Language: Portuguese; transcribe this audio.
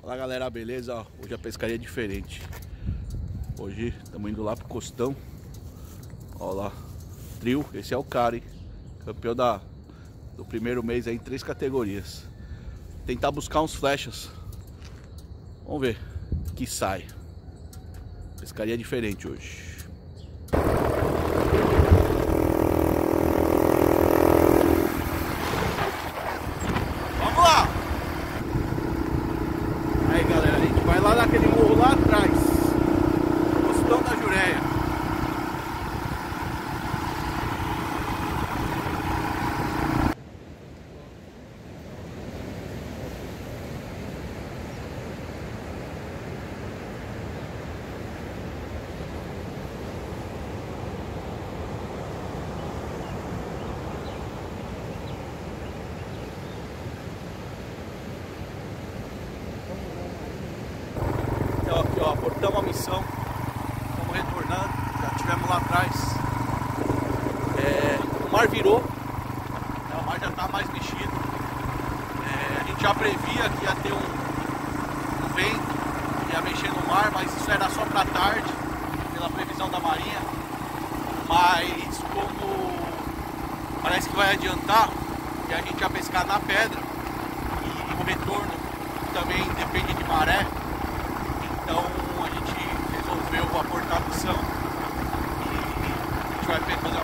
Fala galera, beleza? Hoje a pescaria é diferente. Hoje estamos indo lá pro Costão. Olha lá, trio, esse é o cara, hein? Campeão da, do primeiro mês aí em três categorias. Tentar buscar uns flechas. Vamos ver que sai. Pescaria diferente hoje. Vamos lá! Aí galera, a naquele morro lá atrás. Costão da Jureia. Então portamos a missão. Estamos retornando. Já estivemos lá atrás. É, o mar virou. né, o mar já está mais mexido. É, a gente já previa que ia ter um, um vento, ia mexer no mar, mas isso era só para tarde, pela previsão da marinha. Mas como parece que vai adiantar, e a gente ia pescar na pedra, e o retorno também depende de maré, vai perder